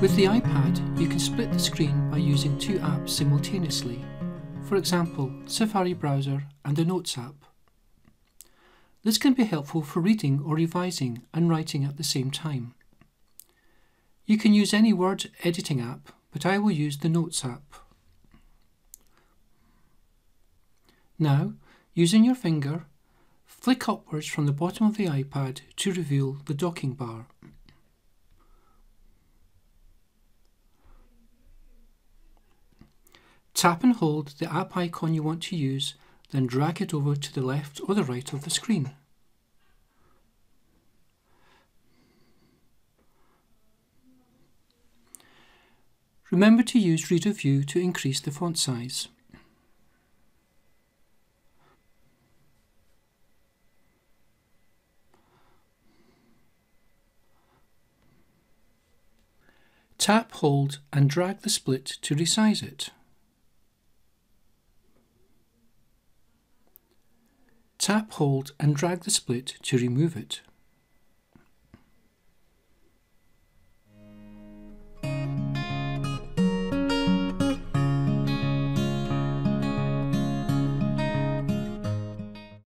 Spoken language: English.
With the iPad, you can split the screen by using two apps simultaneously, for example, Safari Browser and the Notes app. This can be helpful for reading or revising and writing at the same time. You can use any word editing app, but I will use the Notes app. Now, using your finger, flick upwards from the bottom of the iPad to reveal the docking bar. Tap and hold the app icon you want to use, then drag it over to the left or the right of the screen. Remember to use Reader View to increase the font size. Tap, hold and drag the split to resize it. Tap, hold and drag the split to remove it.